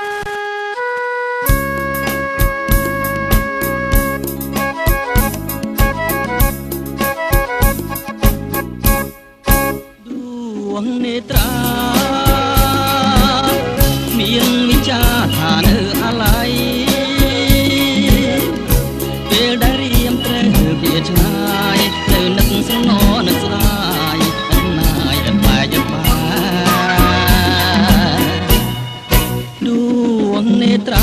ភ្នែកដកស្រ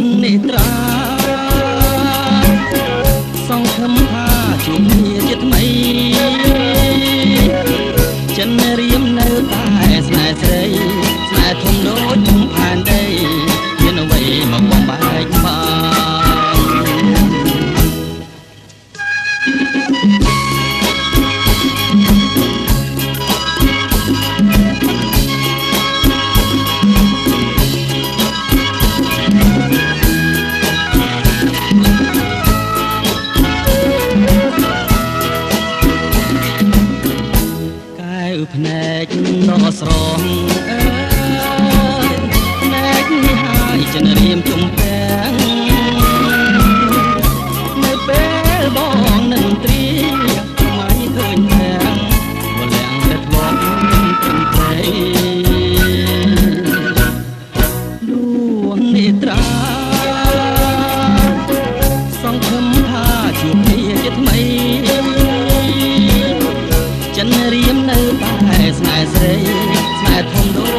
ងនេត្រាសង្ឃឹមថាជួបគ្នាជាថ្មី ភ្នែកដកស្រស់អើយភ្នែកនេះហើយចិនរៀមជំ that window.